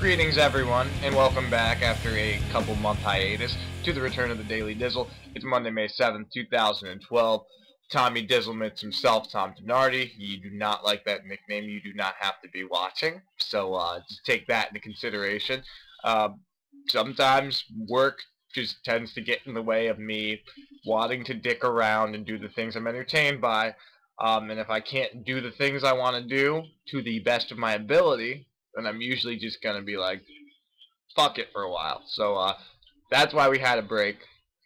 Greetings everyone, and welcome back after a couple month hiatus to the return of the Daily Dizzle. It's Monday, May 7th, 2012. Tommy Dizzlemits himself, Tom Donardi. You do not like that nickname, you do not have to be watching. So uh, just take that into consideration. Uh, sometimes work just tends to get in the way of me wanting to dick around and do the things I'm entertained by. Um, and if I can't do the things I want to do to the best of my ability, then I'm usually just going to be like, fuck it for a while. So uh, that's why we had a break.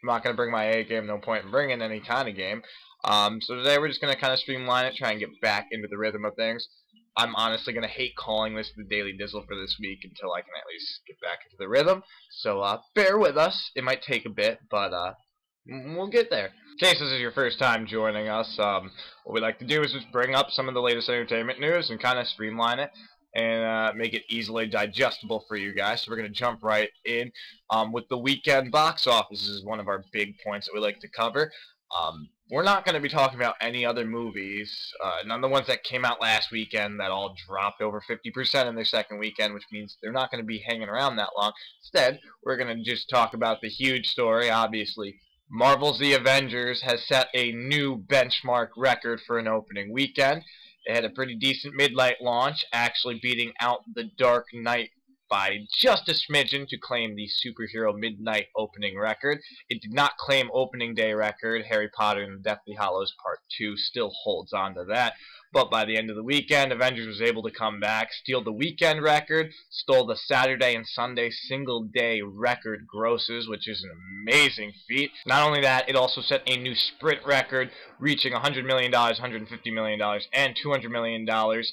I'm not going to bring my A game, no point in bringing any kind of game. Um, so today we're just going to kind of streamline it, try and get back into the rhythm of things. I'm honestly going to hate calling this the Daily Dizzle for this week until I can at least get back into the rhythm. So uh, bear with us. It might take a bit, but uh, we'll get there. In case this is your first time joining us, um, what we like to do is just bring up some of the latest entertainment news and kind of streamline it and uh, make it easily digestible for you guys. So we're going to jump right in um, with the weekend box office. This is one of our big points that we like to cover. Um, we're not going to be talking about any other movies, uh, none of the ones that came out last weekend that all dropped over 50% in their second weekend, which means they're not going to be hanging around that long. Instead, we're going to just talk about the huge story, obviously. Marvel's The Avengers has set a new benchmark record for an opening weekend. It had a pretty decent midnight launch, actually beating out The Dark Knight by just a smidgen to claim the superhero midnight opening record. It did not claim opening day record. Harry Potter and the Deathly Hallows Part 2 still holds on to that. But by the end of the weekend, Avengers was able to come back, steal the weekend record, stole the Saturday and Sunday single day record grosses, which is an amazing feat. Not only that, it also set a new sprint record, reaching $100 million, $150 million, and $200 million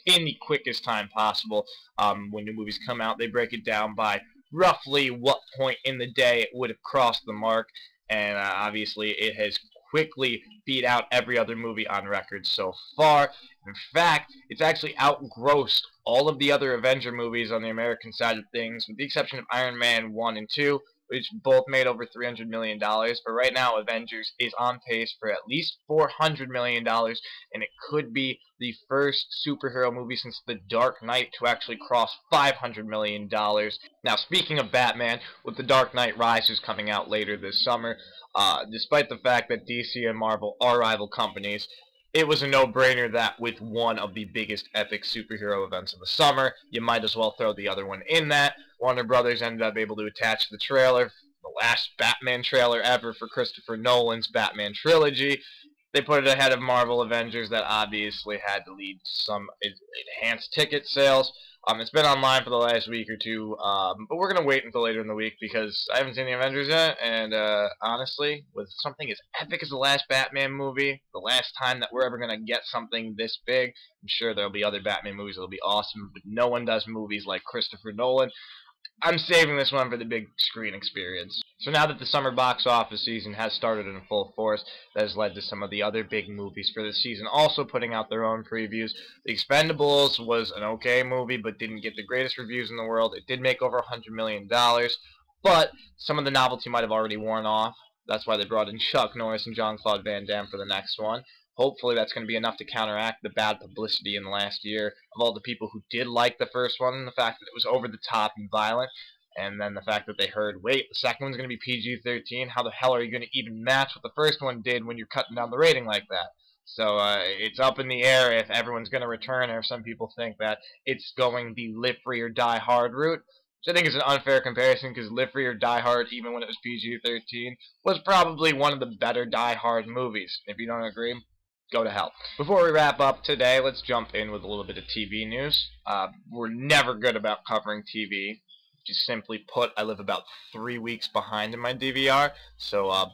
in the quickest time possible. Um, when new movies come out, they break it down by roughly what point in the day it would have crossed the mark. And uh, obviously, it has quickly beat out every other movie on record so far. In fact, it's actually outgrossed all of the other Avenger movies on the American side of things, with the exception of Iron Man 1 and 2, which both made over $300 million. But right now, Avengers is on pace for at least $400 million, and it could be the first superhero movie since The Dark Knight to actually cross $500 million. Now, speaking of Batman, with The Dark Knight Rises coming out later this summer, uh, despite the fact that DC and Marvel are rival companies, it was a no-brainer that with one of the biggest epic superhero events of the summer, you might as well throw the other one in that. Warner Brothers ended up able to attach the trailer, the last Batman trailer ever for Christopher Nolan's Batman trilogy. They put it ahead of Marvel Avengers that obviously had to lead some enhanced ticket sales. Um, it's been online for the last week or two, um, but we're going to wait until later in the week because I haven't seen the Avengers yet, and uh, honestly, with something as epic as the last Batman movie, the last time that we're ever going to get something this big, I'm sure there'll be other Batman movies that'll be awesome, but no one does movies like Christopher Nolan. I'm saving this one for the big screen experience. So now that the summer box office season has started in full force, that has led to some of the other big movies for the season also putting out their own previews. The Expendables was an okay movie, but didn't get the greatest reviews in the world. It did make over $100 million, but some of the novelty might have already worn off. That's why they brought in Chuck Norris and Jean-Claude Van Damme for the next one. Hopefully that's going to be enough to counteract the bad publicity in the last year of all the people who did like the first one and the fact that it was over the top and violent. And then the fact that they heard, wait, the second one's going to be PG-13. How the hell are you going to even match what the first one did when you're cutting down the rating like that? So uh, it's up in the air if everyone's going to return or if some people think that it's going the live free or die hard route. Which I think is an unfair comparison because Live Free or Die Hard, even when it was PG-13, was probably one of the better Die Hard movies. If you don't agree, go to hell. Before we wrap up today, let's jump in with a little bit of TV news. Uh, we're never good about covering TV. Just simply put, I live about three weeks behind in my DVR, so uh,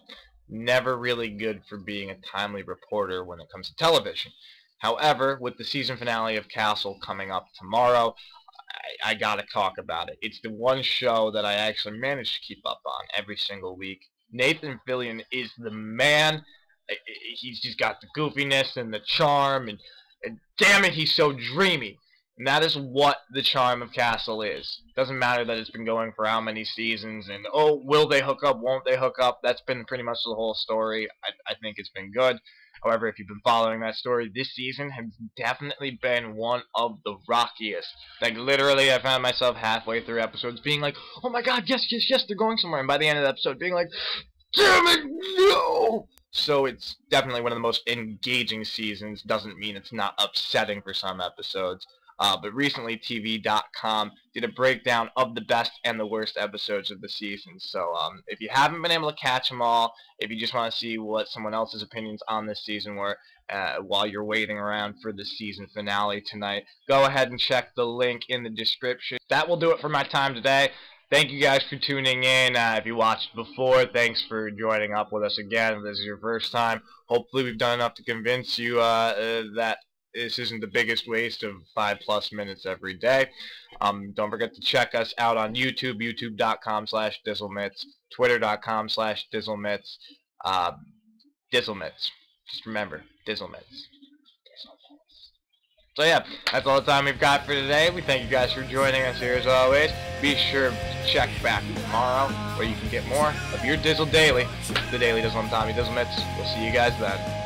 never really good for being a timely reporter when it comes to television. However, with the season finale of Castle coming up tomorrow, I, I gotta talk about it. It's the one show that I actually managed to keep up on every single week. Nathan Fillion is the man he's just got the goofiness and the charm, and, and damn it, he's so dreamy. And that is what the charm of Castle is. Doesn't matter that it's been going for how many seasons, and oh, will they hook up, won't they hook up? That's been pretty much the whole story. I, I think it's been good. However, if you've been following that story, this season has definitely been one of the rockiest. Like, literally, I found myself halfway through episodes being like, oh my god, yes, yes, yes, they're going somewhere. And by the end of the episode, being like, damn it, no! So it's definitely one of the most engaging seasons. Doesn't mean it's not upsetting for some episodes. Uh, but recently, TV.com did a breakdown of the best and the worst episodes of the season. So um, if you haven't been able to catch them all, if you just want to see what someone else's opinions on this season were uh, while you're waiting around for the season finale tonight, go ahead and check the link in the description. That will do it for my time today. Thank you guys for tuning in. Uh, if you watched before, thanks for joining up with us again. If this is your first time, hopefully we've done enough to convince you uh, uh, that this isn't the biggest waste of five plus minutes every day. Um, don't forget to check us out on YouTube, youtube.com slash dizzlemits, twitter.com slash dizzlemits, uh, dizzlemits. Just remember, dizzlemits. So yeah, that's all the time we've got for today. We thank you guys for joining us here as always. Be sure to check back tomorrow where you can get more of your Dizzle Daily. The Daily Dizzle and Tommy Dizzlemits. We'll see you guys then.